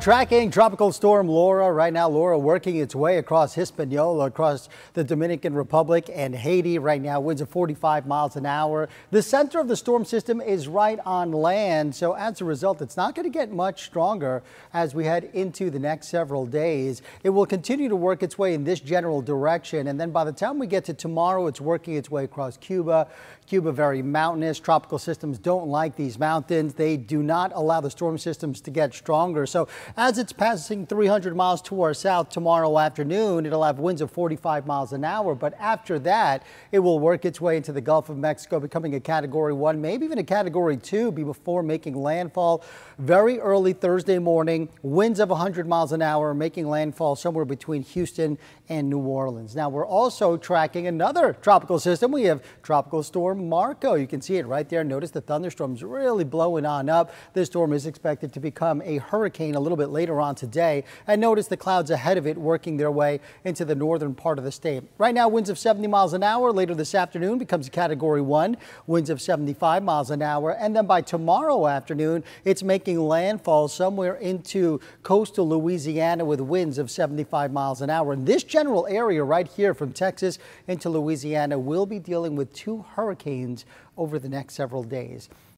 Tracking Tropical Storm Laura. Right now, Laura working its way across Hispaniola, across the Dominican Republic and Haiti. Right now, winds of 45 miles an hour. The center of the storm system is right on land. So as a result, it's not going to get much stronger as we head into the next several days. It will continue to work its way in this general direction. And then by the time we get to tomorrow, it's working its way across Cuba. Cuba, very mountainous. Tropical systems don't like these mountains. They do not allow the storm systems to get stronger. So as it's passing 300 miles to our south tomorrow afternoon, it'll have winds of 45 miles an hour. But after that, it will work its way into the Gulf of Mexico, becoming a category one, maybe even a category two before making landfall very early Thursday morning. Winds of 100 miles an hour, making landfall somewhere between Houston and New Orleans. Now, we're also tracking another tropical system. We have Tropical Storm Marco. You can see it right there. Notice the thunderstorms really blowing on up. This storm is expected to become a hurricane little bit later on today. And notice the clouds ahead of it working their way into the northern part of the state. Right now, winds of 70 miles an hour. Later this afternoon becomes a category one, winds of 75 miles an hour. And then by tomorrow afternoon, it's making landfall somewhere into coastal Louisiana with winds of 75 miles an hour. And this general area right here from Texas into Louisiana will be dealing with two hurricanes over the next several days.